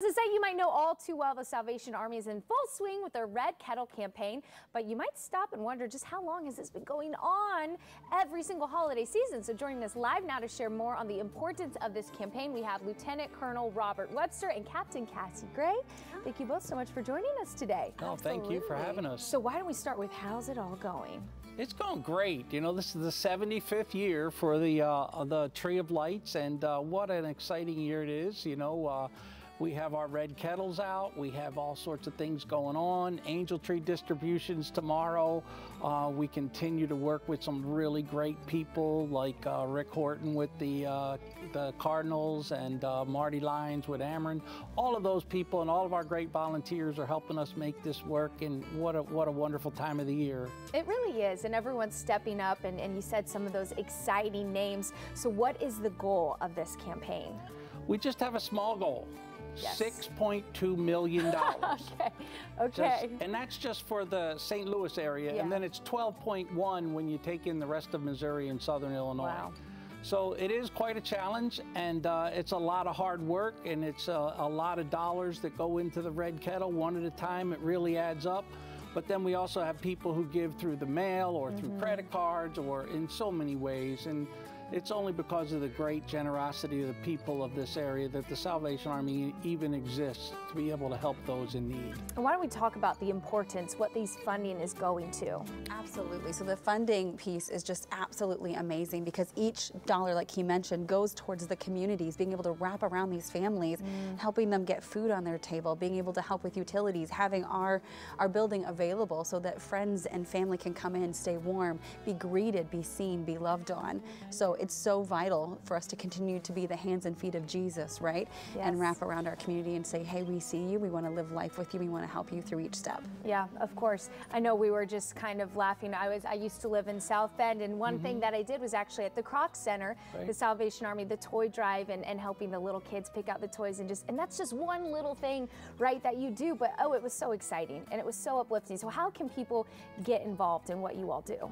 As a sight you might know all too well, the Salvation Army is in full swing with their Red Kettle campaign, but you might stop and wonder just how long has this been going on every single holiday season. So joining us live now to share more on the importance of this campaign, we have Lieutenant Colonel Robert Webster and Captain Cassie Grey. Thank you both so much for joining us today. Oh, thank you for having us. So why don't we start with how's it all going? It's going great. You know, this is the 75th year for the uh, the Tree of Lights, and uh, what an exciting year it is. You know, uh, we have our red kettles out. We have all sorts of things going on. Angel tree distributions tomorrow. Uh, we continue to work with some really great people like uh, Rick Horton with the uh, the Cardinals and uh, Marty Lyons with Ameren. All of those people and all of our great volunteers are helping us make this work. And what a what a wonderful time of the year. It really is, and everyone's stepping up. And, and you said some of those exciting names. So what is the goal of this campaign? We just have a small goal. Yes. $6.2 million. okay. Okay. Just, and that's just for the St. Louis area. Yeah. And then it's 12.1 when you take in the rest of Missouri and Southern Illinois. Wow. So it is quite a challenge, and uh, it's a lot of hard work, and it's a, a lot of dollars that go into the red kettle one at a time. It really adds up. But then we also have people who give through the mail or mm -hmm. through mm-hmm. credit cards or in so many ways. And it's only because of the great generosity of the people of this area that the Salvation Army even exists to be able to help those in need. And why don't we talk about the importance, what these funding is going to? Absolutely. So the funding piece is just absolutely amazing because each dollar, like he mentioned, goes towards the communities, being able to wrap around these families, mm. helping them get food on their table, being able to help with utilities, having our, our building available so that friends and family can come in, stay warm, be greeted, be seen, be loved on. So it's so vital for us to continue to be the hands and feet of Jesus, right? Yes. And wrap around our community and say, hey, we see you, we want to live life with you, we want to help you through each step. Yeah, of course. I know we were just kind of laughing. I was I used to live in South Bend, and one mm -hmm. thing mm-hmm. that I did was actually at the Kroc Center, right. the Salvation Army, the toy drive, and, and helping the little kids pick out the toys, and just and that's just one little thing, right, that you do. But oh, it was so exciting and it was so uplifting. So how can people get involved in what you all do?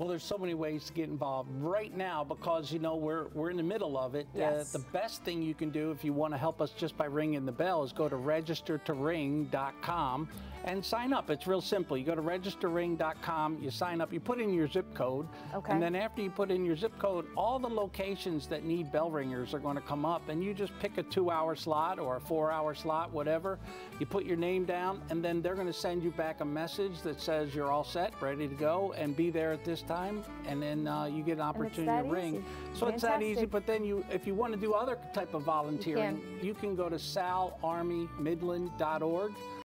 Well, there's so many ways to get involved right now because you know we're we're in the middle of it. Uh, yes. Uh, the best thing you can do if you want to help us just by ringing the bell is go to registertoring.com and sign up. It's real simple. You go to registerring.com, you sign up, you put in your zip code, okay. and then after you put in your zip code, all the locations that need bell ringers are going to come up, and you just pick a two-hour slot or a four-hour slot, whatever. You put your name down, and then they're going to send you back a message that says you're all set, ready to go, and be there at this time, and then uh, you get an opportunity to ring. Easy. So Fantastic. it's that easy. But then you, if you want to do other type of volunteering, you can, you can go to salarmymidland.org